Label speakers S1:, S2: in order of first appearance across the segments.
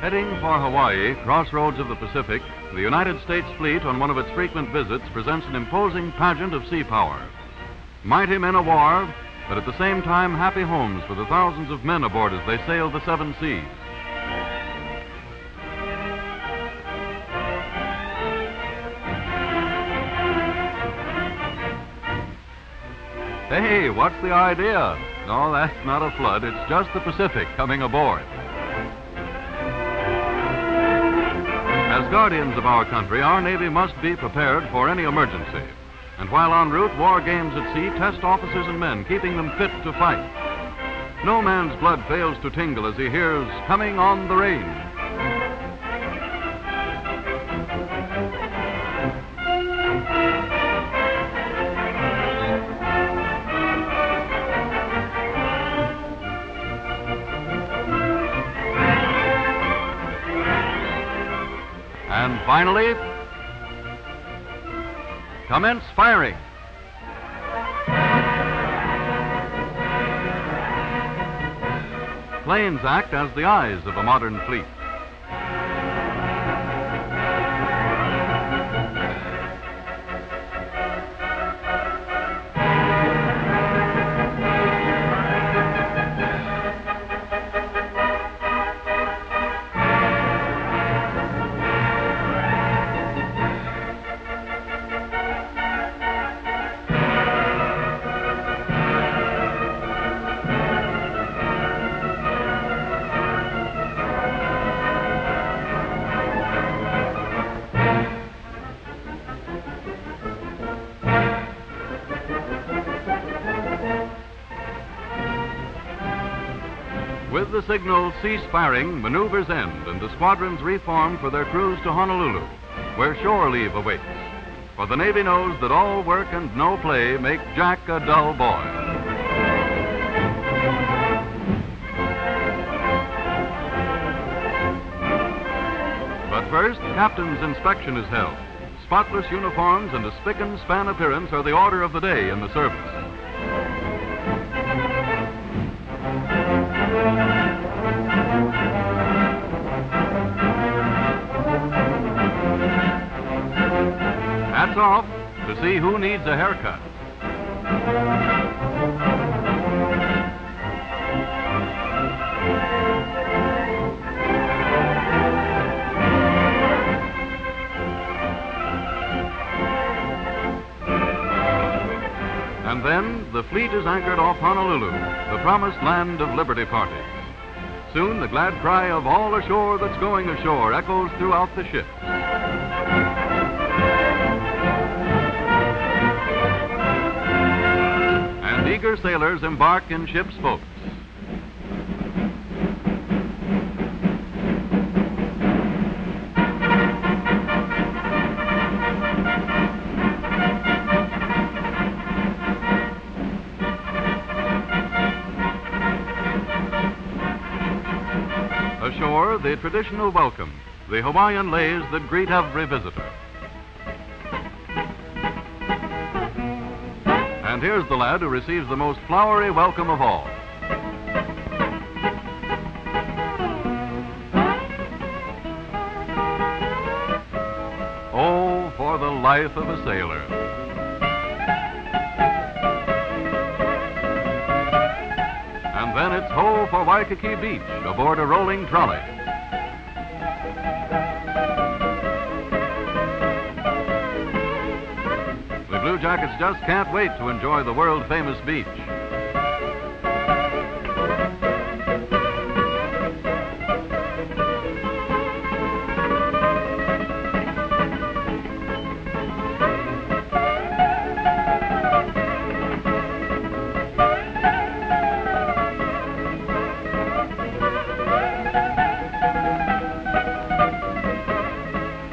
S1: Heading for Hawaii, crossroads of the Pacific, the United States fleet on one of its frequent visits presents an imposing pageant of sea power. Mighty men of war, but at the same time happy homes for the thousands of men aboard as they sail the seven seas. Hey, what's the idea? No, that's not a flood. It's just the Pacific coming aboard. Guardians of our country, our Navy must be prepared for any emergency. And while en route, war games at sea test officers and men, keeping them fit to fight. No man's blood fails to tingle as he hears coming on the range. Finally, commence firing. Planes act as the eyes of a modern fleet. With the signal cease firing, maneuvers end and the squadrons reform for their cruise to Honolulu, where shore leave awaits. For the Navy knows that all work and no play make Jack a dull boy. But first, captain's inspection is held. Spotless uniforms and a spick and span appearance are the order of the day in the service. Off to see who needs a haircut. And then the fleet is anchored off Honolulu, the promised land of liberty parties. Soon the glad cry of all ashore that's going ashore echoes throughout the ship. Eager sailors embark in ship's boats. Ashore, the traditional welcome, the Hawaiian leis that greet every visitor. And here's the lad who receives the most flowery welcome of all. Oh, for the life of a sailor. And then it's ho for Waikiki Beach aboard a rolling trolley. The Blue Jackets just can't wait to enjoy the world famous beach.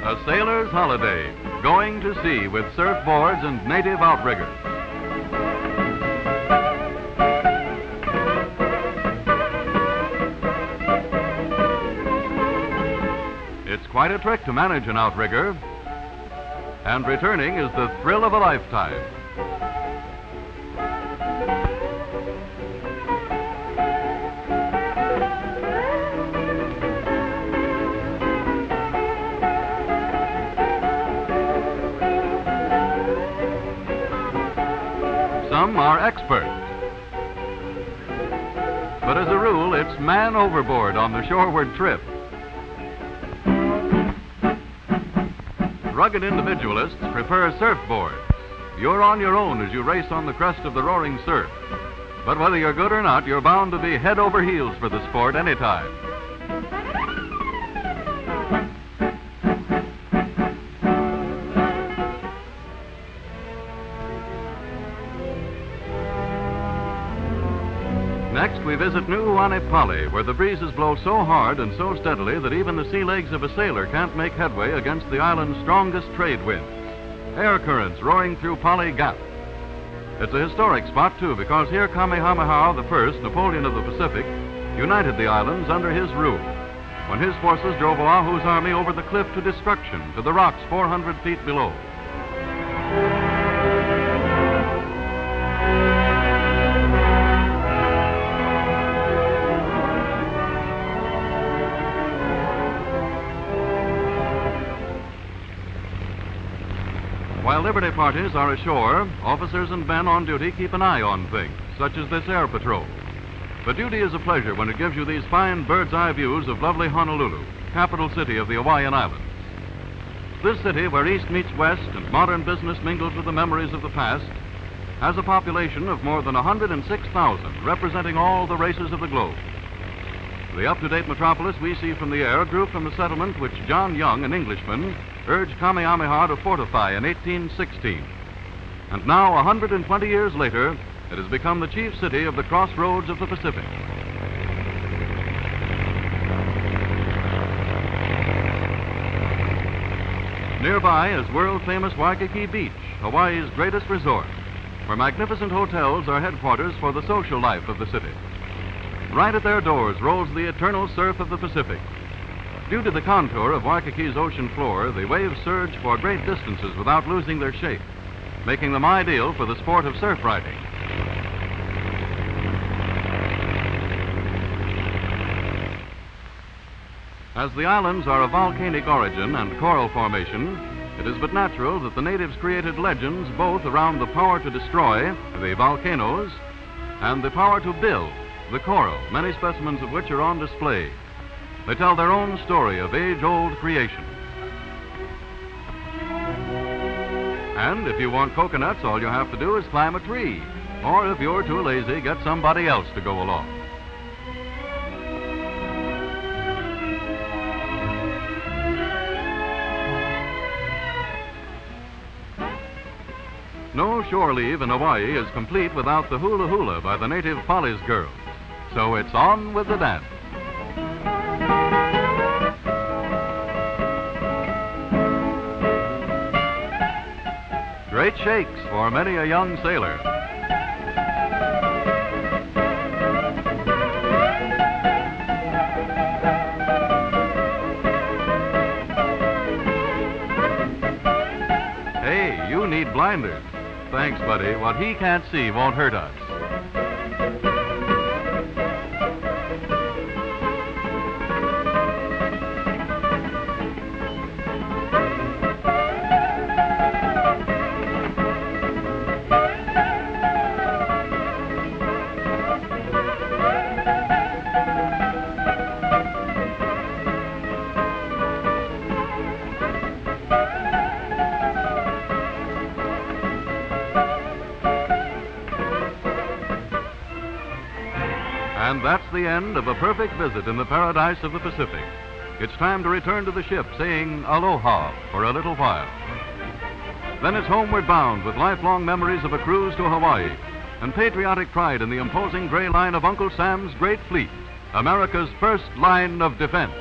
S1: A sailor's holiday, to sea with surfboards and native outriggers. It's quite a trick to manage an outrigger, and returning is the thrill of a lifetime. Are experts. But as a rule, it's man overboard on the shoreward trip. Rugged individualists prefer surfboards. You're on your own as you race on the crest of the roaring surf. But whether you're good or not, you're bound to be head over heels for the sport anytime. Next, we visit Nuuanu Pali, where the breezes blow so hard and so steadily that even the sea legs of a sailor can't make headway against the island's strongest trade winds. Air currents roaring through Pali Gap. It's a historic spot, too, because here Kamehameha I, Napoleon of the Pacific, united the islands under his rule when his forces drove Oahu's army over the cliff to destruction to the rocks 400 feet below. While liberty parties are ashore, officers and men on duty keep an eye on things, such as this air patrol. But duty is a pleasure when it gives you these fine bird's eye views of lovely Honolulu, capital city of the Hawaiian Islands. This city, where East meets West and modern business mingles with the memories of the past, has a population of more than 106,000, representing all the races of the globe. The up-to-date metropolis we see from the air grew from the settlement which John Young, an Englishman, urged Kamehameha to fortify in 1816. And now, 120 years later, it has become the chief city of the crossroads of the Pacific. Nearby is world-famous Waikiki Beach, Hawaii's greatest resort, where magnificent hotels are headquarters for the social life of the city. Right at their doors rolls the eternal surf of the Pacific. Due to the contour of Waikiki's ocean floor, the waves surge for great distances without losing their shape, making them ideal for the sport of surf riding. As the islands are of volcanic origin and coral formation, it is but natural that the natives created legends both around the power to destroy, the volcanoes, and the power to build, the coral, many specimens of which are on display. They tell their own story of age-old creation. And if you want coconuts, all you have to do is climb a tree. Or if you're too lazy, get somebody else to go along. No shore leave in Hawaii is complete without the hula hula by the native Polly's girls. So it's on with the dance. Great shakes for many a young sailor. Hey, you need blinders. Thanks, buddy. What he can't see won't hurt us. And that's the end of a perfect visit in the paradise of the Pacific. It's time to return to the ship, saying aloha for a little while. Then it's homeward bound with lifelong memories of a cruise to Hawaii and patriotic pride in the imposing gray line of Uncle Sam's great fleet, America's first line of defense.